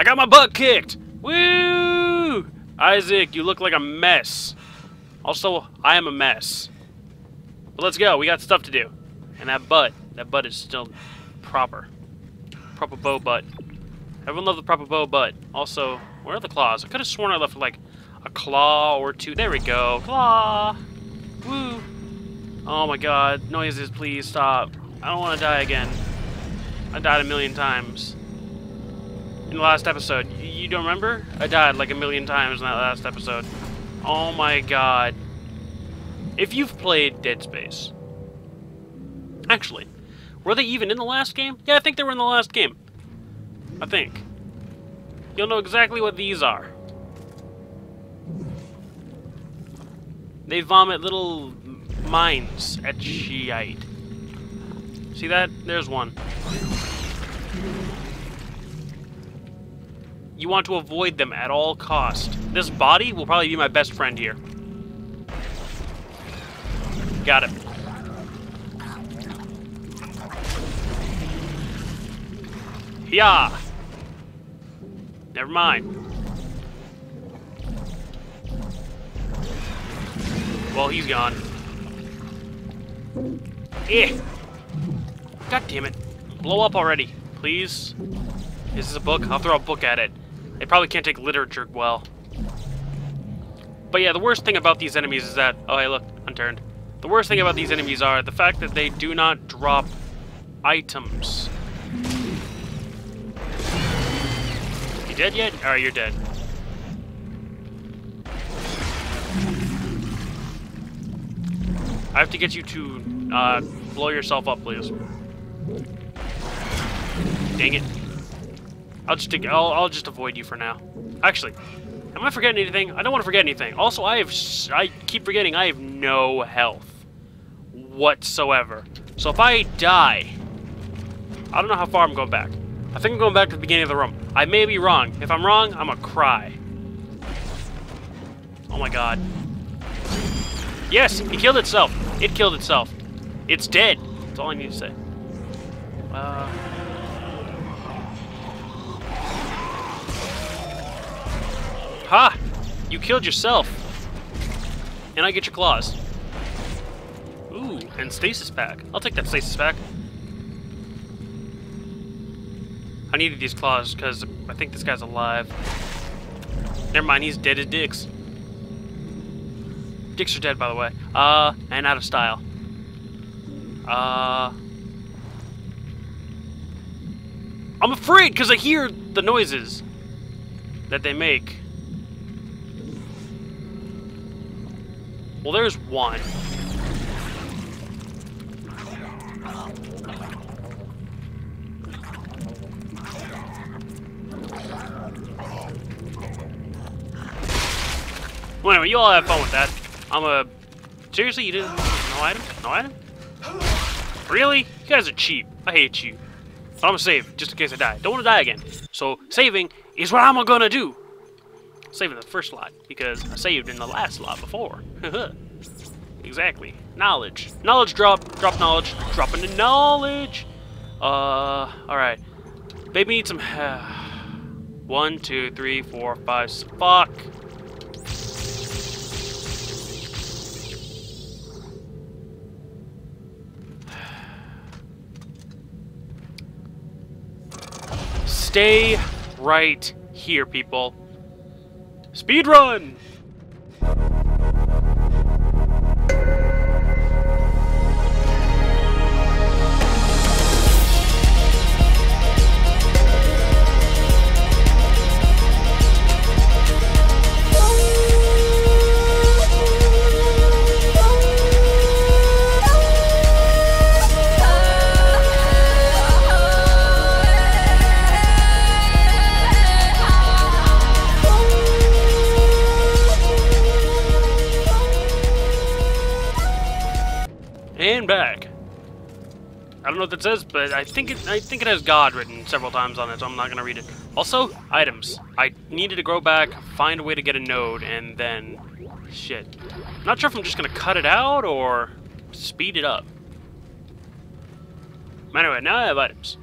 I got my butt kicked! Woo! Isaac, you look like a mess. Also, I am a mess. But let's go. We got stuff to do. And that butt, that butt is still proper. Proper bow butt. Everyone love the proper bow butt. Also, where are the claws? I could have sworn I left like a claw or two. There we go. Claw! Woo! Oh my god. Noises, please stop. I don't want to die again. I died a million times. In the last episode. You, don't remember? I died like a million times in that last episode. Oh my god. If you've played Dead Space. Actually, were they even in the last game? Yeah, I think they were in the last game. I think. You'll know exactly what these are. They vomit little mines at Shiite. See that? There's one. You want to avoid them at all cost. This body will probably be my best friend here. Got it. Yeah. Never mind. Well, he's gone. Eh. God damn it. Blow up already, please. This Is a book? I'll throw a book at it. They probably can't take literature well. But yeah, the worst thing about these enemies is that... Oh, hey, look. Unturned. The worst thing about these enemies are the fact that they do not drop items. You dead yet? Alright, you're dead. I have to get you to uh, blow yourself up, please. Dang it. I'll just I'll, I'll just avoid you for now. Actually, am I forgetting anything? I don't want to forget anything. Also, I have I keep forgetting I have no health whatsoever. So if I die, I don't know how far I'm going back. I think I'm going back to the beginning of the room. I may be wrong. If I'm wrong, I'm gonna cry. Oh my god. Yes, it killed itself. It killed itself. It's dead. That's all I need to say. Uh... Ha! You killed yourself. And I get your claws. Ooh, and stasis pack. I'll take that stasis pack. I needed these claws because I think this guy's alive. Never mind, he's dead as dicks. Dicks are dead, by the way. Uh, and out of style. Uh... I'm afraid because I hear the noises that they make. Well, there's one. Well, anyway, you all have fun with that. I'm a... Seriously, you didn't... No item? No item? Really? You guys are cheap. I hate you. But I'm gonna save, just in case I die. Don't want to die again. So, saving is what I'm gonna do. Saving the first slot, because I saved in the last slot before. exactly. Knowledge. Knowledge drop. Drop knowledge. Dropping the knowledge. Uh, alright. Baby needs some... One, two, three, four, five... Fuck. Stay right here, people. Speed Back. I don't know what that says, but I think it I think it has God written several times on it, so I'm not gonna read it. Also, items. I needed to go back, find a way to get a node, and then shit. Not sure if I'm just gonna cut it out or speed it up. Anyway, now I have items.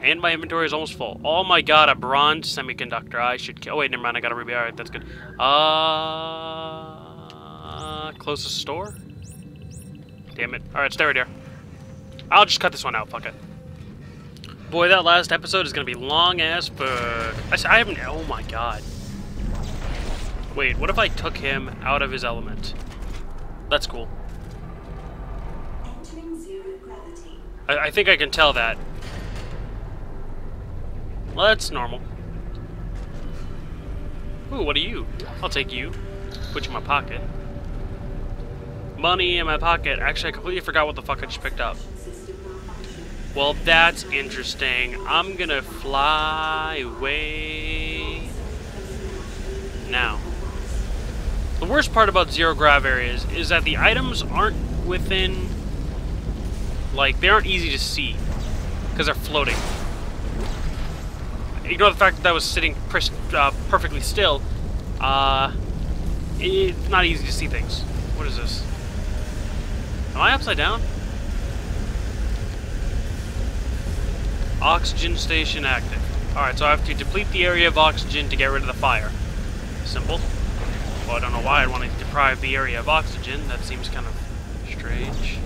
And my inventory is almost full. Oh my god, a bronze semiconductor. I should kill. Oh, wait, never mind. I got a ruby. Alright, that's good. Uh. Closest store? Damn it. Alright, stay right here. I'll just cut this one out. Fuck it. Boy, that last episode is gonna be long as fuck. I, I haven't. Oh my god. Wait, what if I took him out of his element? That's cool. I, I think I can tell that. Well, that's normal. Ooh, what are you? I'll take you. Put you in my pocket. Money in my pocket. Actually, I completely forgot what the fuck I just picked up. Well, that's interesting. I'm gonna fly away now. The worst part about zero grav areas is that the items aren't within, like, they aren't easy to see because they're floating. Ignore the fact that I was sitting uh, perfectly still. Uh, it's not easy to see things. What is this? Am I upside down? Oxygen station active. Alright, so I have to deplete the area of oxygen to get rid of the fire. Simple. Well, I don't know why I'd want to deprive the area of oxygen. That seems kind of strange.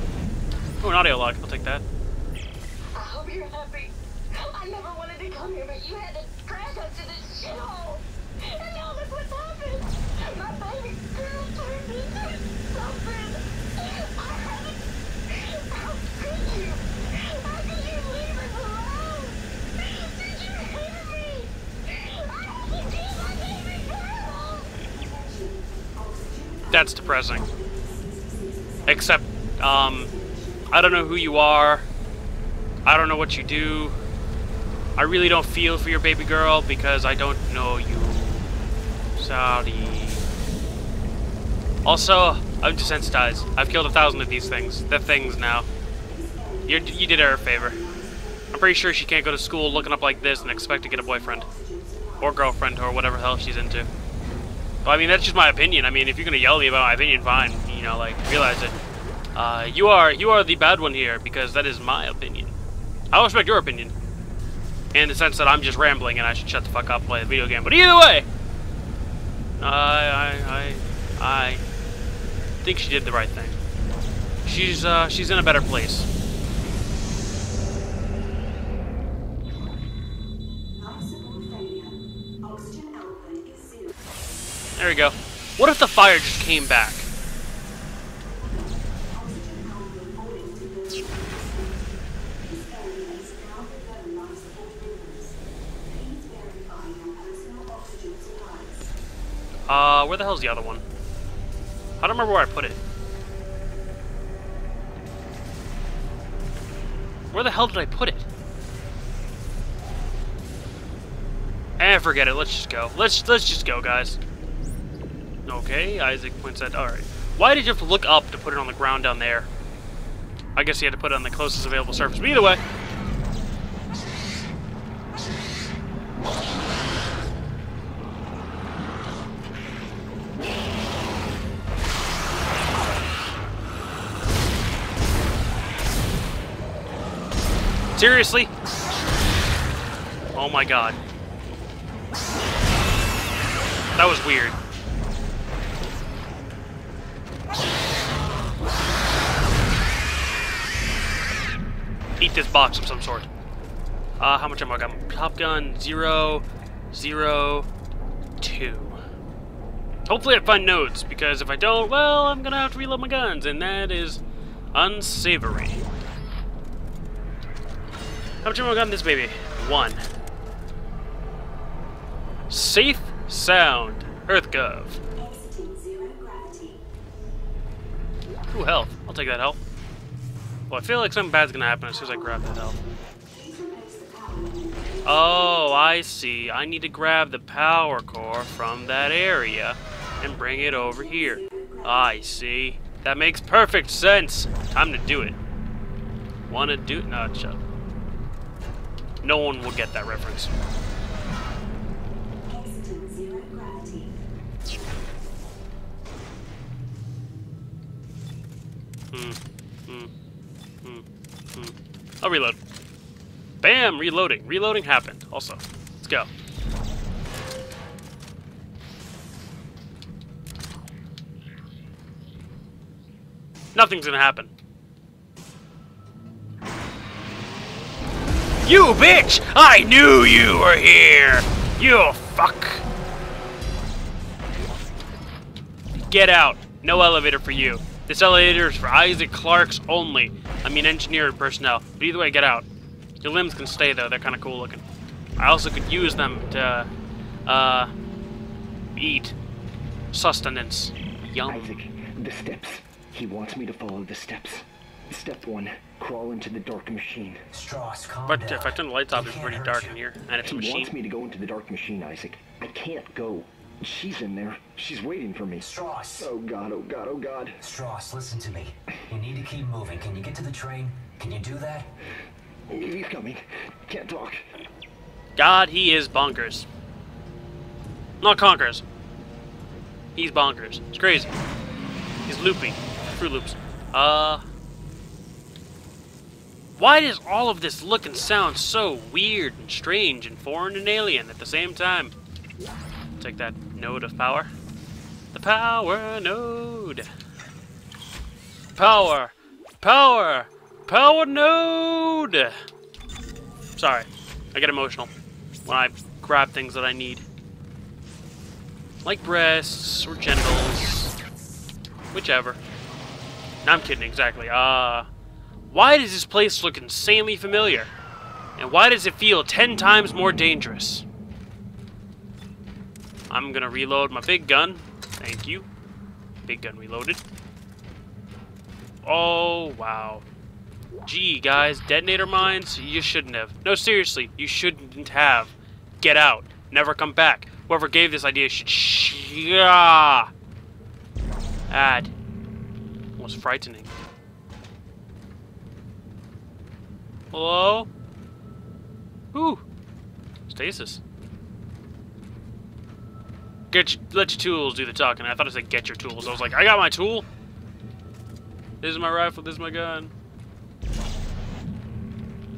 Oh, an audio log. I'll take that. I hope you're happy. I never wanted to come here, but you had to drag us to this shithole. And now look what's happened. My baby girl turned into something. I haven't... How could you? How could you leave us alone? Did you hate me? I have to kill my baby girl. That's depressing. Except, um, I don't know who you are. I don't know what you do. I really don't feel for your baby girl because I don't know you. Sorry. Also, I'm desensitized. I've killed a thousand of these things. They're things now. you you did her a favor. I'm pretty sure she can't go to school looking up like this and expect to get a boyfriend. Or girlfriend, or whatever the hell she's into. Well, I mean, that's just my opinion. I mean, if you're gonna yell at me about my opinion, fine. You know, like, realize it. Uh, you are, you are the bad one here, because that is my opinion. I respect your opinion. In the sense that I'm just rambling and I should shut the fuck up and play the video game. But either way, I, I, I, I think she did the right thing. She's, uh, she's in a better place. There we go. What if the fire just came back? Uh, where the hell's the other one? I don't remember where I put it. Where the hell did I put it? Eh, forget it. Let's just go. Let's let's just go, guys. Okay, Isaac points at. All right. Why did you have to look up to put it on the ground down there? I guess he had to put it on the closest available surface. But either way. Seriously? Oh my god. That was weird. This box of some sort. Uh, how much ammo I got? Top gun, zero, zero, two. Hopefully I find nodes, because if I don't, well, I'm gonna have to reload my guns, and that is unsavory. How much ammo I got in this baby? One. Safe sound. EarthGov. Ooh, health. I'll take that health. Well, I feel like something bad's gonna happen as soon as I grab that health. Oh, I see. I need to grab the power core from that area and bring it over here. I see. That makes perfect sense. Time to do it. Wanna do- no, shut up. No one will get that reference. Hmm. I'll reload. Bam! Reloading. Reloading happened. Also, let's go. Nothing's gonna happen. You bitch! I knew you were here! You fuck! Get out. No elevator for you. This elevator is for Isaac Clarkes only. I mean engineer personnel. But either way, get out. Your limbs can stay though, they're kinda cool looking. I also could use them to, uh, eat. Sustenance. Yum. Isaac, the steps. He wants me to follow the steps. Step one, crawl into the dark machine. Stross, calm But down. if I turn the lights off, it's pretty dark you. in here. And it's a machine. He wants me to go into the dark machine, Isaac. I can't go. She's in there. She's waiting for me. Stross, Oh god, oh god, oh god. Stross, listen to me. You need to keep moving. Can you get to the train? Can you do that? He's coming. Can't talk. God, he is bonkers. Not conkers. He's bonkers. It's crazy. He's loopy. Fruit Loops. Uh. Why does all of this look and sound so weird and strange and foreign and alien at the same time? Take that node of power. The power node. Power. Power. Power node. Sorry. I get emotional when I grab things that I need. Like breasts or genitals. Whichever. No, I'm kidding, exactly. Uh, why does this place look insanely familiar? And why does it feel ten times more dangerous? I'm gonna reload my big gun. Thank you. Big gun reloaded. Oh, wow. Gee, guys, detonator mines? You shouldn't have. No, seriously, you shouldn't have. Get out. Never come back. Whoever gave this idea should sh- yeah. Ad. Was frightening. Hello? Ooh. Stasis. Get your, let your tools do the talking. I thought I said get your tools. I was like, I got my tool. This is my rifle. This is my gun.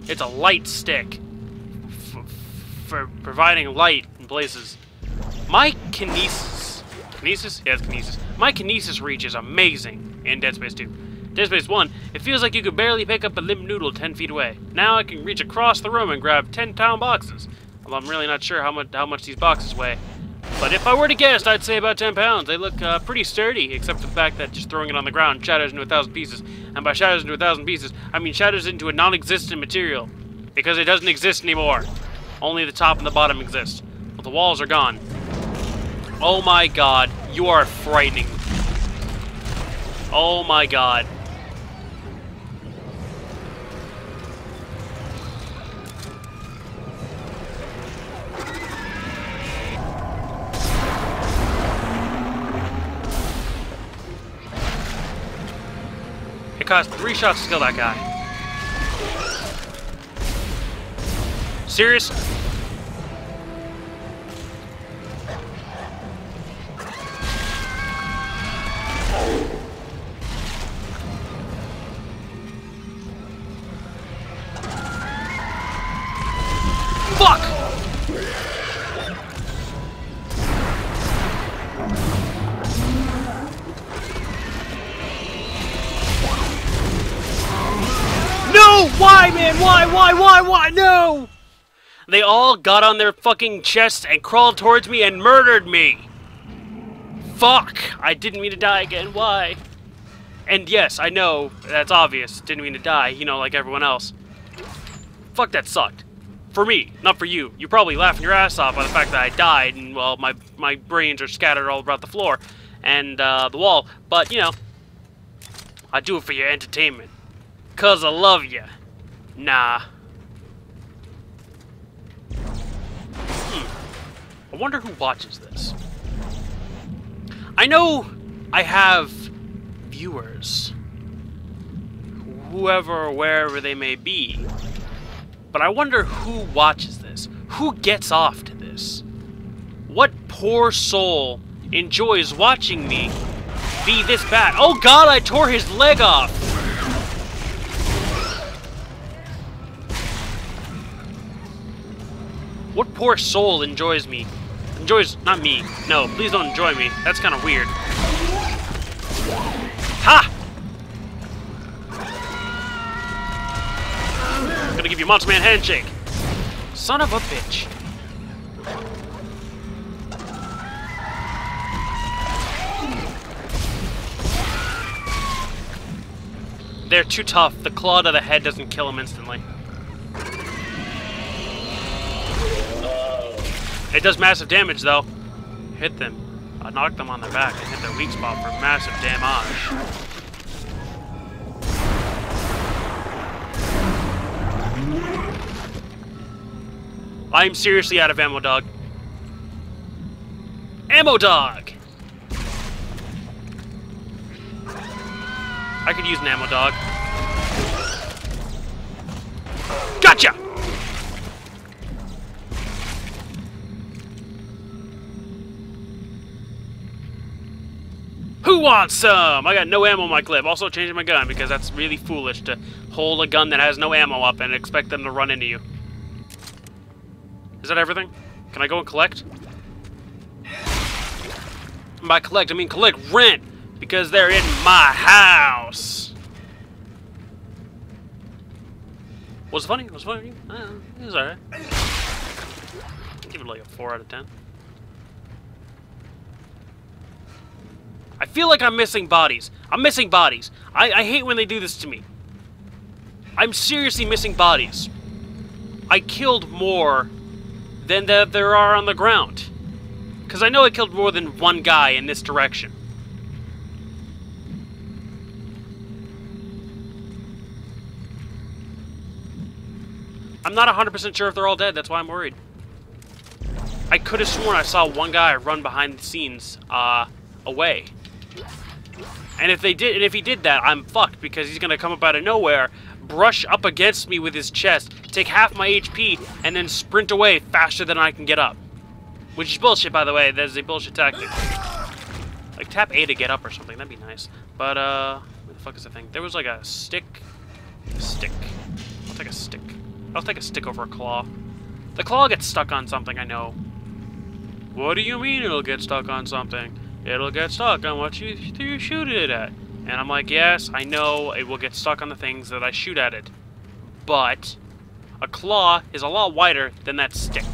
It's a light stick f- for providing light in places. My kinesis, kinesis, it's kinesis. My kinesis reach is amazing in Dead Space 2. Dead Space 1, it feels like you could barely pick up a limp noodle 10 feet away. Now I can reach across the room and grab 10 pound boxes. Well, I'm really not sure how much how much these boxes weigh. But if I were to guess, I'd say about 10 pounds. They look uh, pretty sturdy, except for the fact that just throwing it on the ground shatters into a thousand pieces. And by shatters into a thousand pieces, I mean shatters into a non-existent material. Because it doesn't exist anymore. Only the top and the bottom exist. But the walls are gone. Oh my god, you are frightening. Oh my god. Cost three shots to kill that guy. Serious? Why, why, why, why? No! They all got on their fucking chests and crawled towards me and murdered me! Fuck! I didn't mean to die again. Why? And yes, I know, that's obvious. Didn't mean to die, you know, like everyone else. Fuck, that sucked. For me, not for you. You're probably laughing your ass off by the fact that I died and, well, my, my brains are scattered all about the floor and uh, the wall. But, you know, I do it for your entertainment. Cause I love you. Nah. Hmm. I wonder who watches this. I know I have viewers. Whoever or wherever they may be. But I wonder who watches this. Who gets off to this? What poor soul enjoys watching me be this bad? Oh god, I tore his leg off! Poor soul enjoys me? Enjoys, not me. No, please don't enjoy me. That's kind of weird. Ha! I'm gonna give you Monster Man handshake. Son of a bitch. They're too tough. The claw to the head doesn't kill them instantly. It does massive damage, though. Hit them. I knock them on their back and hit their weak spot for massive damage. I'm seriously out of ammo, dog. Ammo dog! I could use an ammo dog. Gotcha! Who wants some? I got no ammo in my clip. Also changing my gun because that's really foolish to hold a gun that has no ammo up and expect them to run into you. Is that everything? Can I go and collect? And by collect, I mean collect rent because they're in my house. Was it funny? Was funny? Uh, it was alright. Give it like a 4 out of 10. I feel like I'm missing bodies. I'm missing bodies. I, I hate when they do this to me. I'm seriously missing bodies. I killed more than that there are on the ground. Because I know I killed more than one guy in this direction. I'm not 100% sure if they're all dead, that's why I'm worried. I could have sworn I saw one guy run behind the scenes, uh, away. And if they did, and if he did that, I'm fucked because he's gonna come up out of nowhere, brush up against me with his chest, take half my HP, and then sprint away faster than I can get up. Which is bullshit, by the way. That is a bullshit tactic. Like tap A to get up or something. That'd be nice. But uh, what the fuck is the thing? There was like a stick. A stick. I'll take a stick. I'll take a stick over a claw. The claw gets stuck on something. I know. What do you mean it'll get stuck on something? It'll get stuck on what you, you shoot it at. And I'm like, yes, I know it will get stuck on the things that I shoot at it. But a claw is a lot wider than that stick.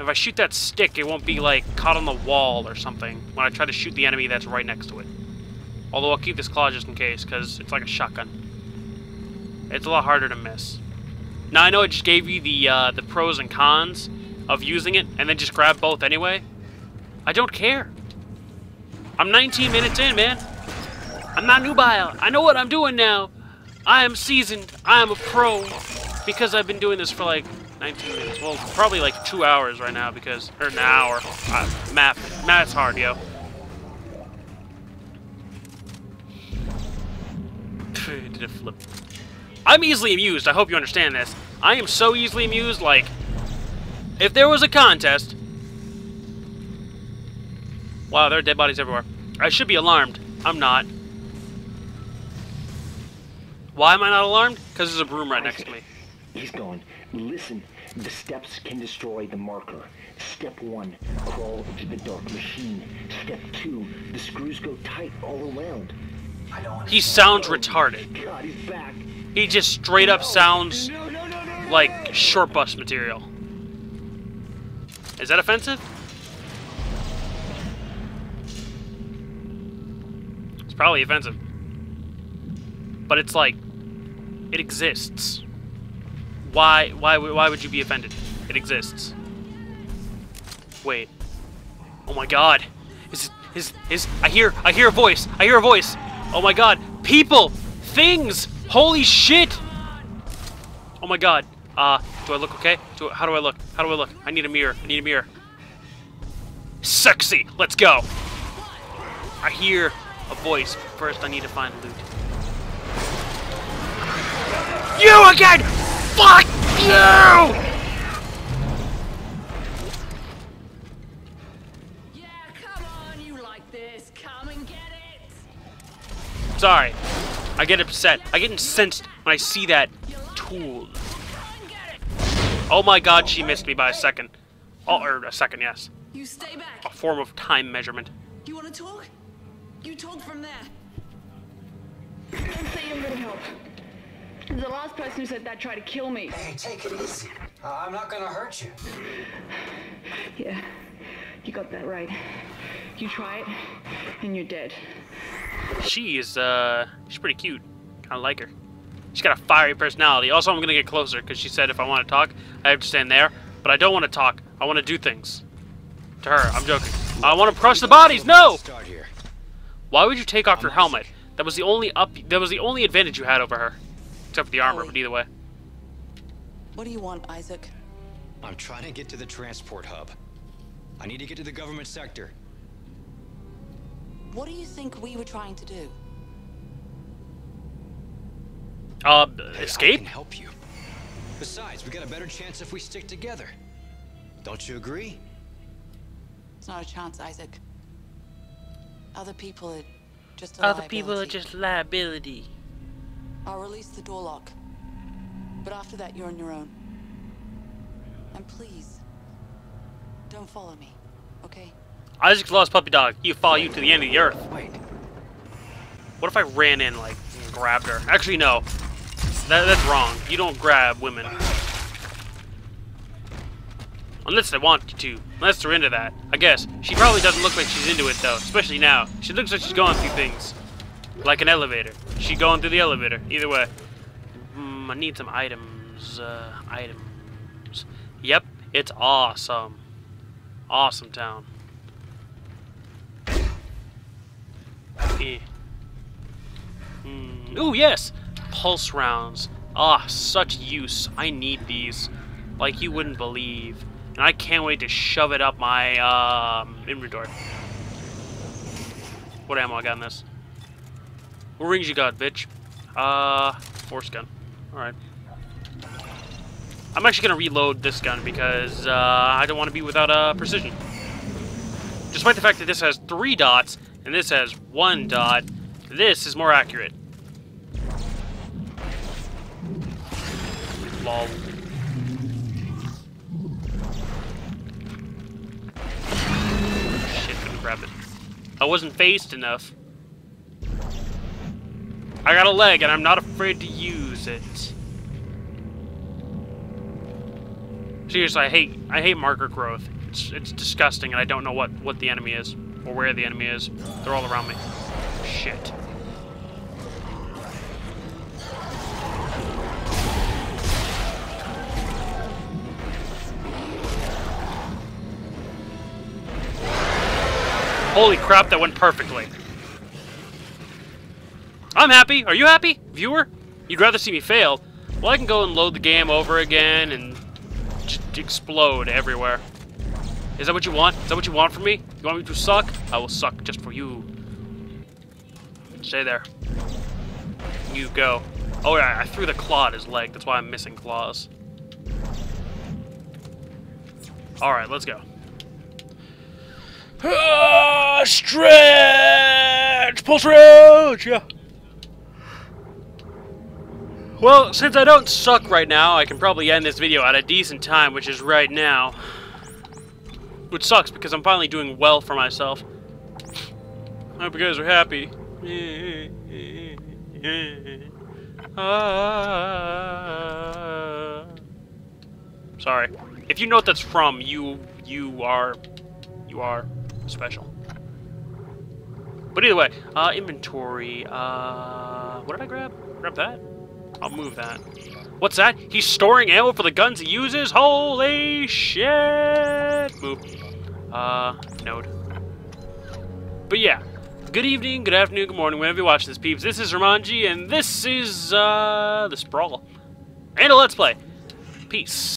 If I shoot that stick, it won't be, like, caught on the wall or something when I try to shoot the enemy that's right next to it. Although I'll keep this claw just in case, because it's like a shotgun. It's a lot harder to miss. Now, I know I just gave you the, uh, the pros and cons of using it, and then just grab both anyway. I don't care. I'm 19 minutes in, man. I'm not nubile. I know what I'm doing now. I am seasoned. I am a pro. Because I've been doing this for like 19 minutes. Well, probably like two hours right now because, or an hour. Uh, math, math's hard, yo. Did it flip? I'm easily amused. I hope you understand this. I am so easily amused, like, if there was a contest... Wow, there are dead bodies everywhere. I should be alarmed. I'm not. Why am I not alarmed? Because there's a broom right next to me. He's gone. Listen, the steps can destroy the marker. Step one, crawl into the dark machine. Step two, the screws go tight all around. I don't He sounds oh retarded. God, he's back. He just straight up sounds no, no, no. like short bus material. Is that offensive? Probably offensive. But it's like it exists. Why why why would you be offended? It exists. Wait. Oh my god. Is is is I hear I hear a voice. I hear a voice. Oh my god. People, things. Holy shit. Oh my god. Uh, do I look okay? Do, how do I look? How do I look? I need a mirror. I need a mirror. Sexy! Let's go! I hear a voice. First, I need to find loot. You again! Fuck you! Yeah, come on, you like this. Come and get it. Sorry. I get upset. I get incensed when I see that tool. Come and get it. Oh my god, she missed me by a second. Oh, or a second, yes. You stay back. A form of time measurement. You want to talk? You told from there. Don't say you're gonna help. The last person who said that tried to kill me. Hey, take it easy. Uh, I'm not gonna hurt you. Yeah, you got that right. You try it, and you're dead. She is, uh, she's pretty cute. Kinda like her. She's got a fiery personality. Also, I'm gonna get closer because she said if I want to talk, I have to stand there. But I don't want to talk. I want to do things. To her, I'm joking. I want to crush the bodies. No! Start here. Why would you take off your helmet? That was the only up. That was the only advantage you had over her, except for the armor. But either way, What do you want, Isaac? I'm trying to get to the transport hub. I need to get to the government sector. What do you think we were trying to do? uh, Hey, I escape. can help you. Besides, we got a better chance if we stick together. Don't you agree? It's not a chance, Isaac. Other people are just a Other people are liability. just liability. I'll release the door lock. But after that, you're on your own. And please, don't follow me, okay? Isaac's lost puppy dog. He follow you to the end of the earth. Wait. What if I ran in, like, and grabbed her? Actually, no. That, that's wrong. You don't grab women. Unless they want to. Unless they're into that. I guess. She probably doesn't look like she's into it, though. Especially now. She looks like she's going through things. Like an elevator. She going through the elevator. Either way. Hmm, I need some items. Uh, items. Yep. It's awesome. Awesome town. Eh. Mm. Ooh, yes! Pulse rounds. Ah, such use. I need these. Like you wouldn't believe. And I can't wait to shove it up my um, inventory. What ammo I got in this? What rings you got, bitch? Uh, force gun. Alright. I'm actually gonna reload this gun because uh, I don't want to be without uh, precision. Despite the fact that this has three dots and this has one dot, this is more accurate. Lol. Grab it. I wasn't phased enough. I got a leg and I'm not afraid to use it. Seriously, I hate I hate marker growth. It's it's disgusting and I don't know what what the enemy is or where the enemy is. They're all around me. Shit. Holy crap, that went perfectly. I'm happy. Are you happy, viewer? You'd rather see me fail. Well, I can go and load the game over again and just explode everywhere. Is that what you want? Is that what you want from me? You want me to suck? I will suck just for you. Stay there. You go. Oh yeah, I threw the claw at his leg. That's why I'm missing claws. Alright, let's go. Ah, stretch! Pull roach! Yeah. Well, since I don't suck right now, I can probably end this video at a decent time, which is right now. Which sucks, because I'm finally doing well for myself. I hope you guys are happy. Ah. Sorry. If you know what that's from, you you are you are special. But either way, uh, inventory. Uh, what did I grab? Grab that. I'll move that. What's that? He's storing ammo for the guns he uses? Holy shit! Move. Uh, node. But yeah. Good evening, good afternoon, good morning, whenever you watch this, peeps. This is Romanji, and this is, uh, The Sprawl. And a Let's Play. Peace.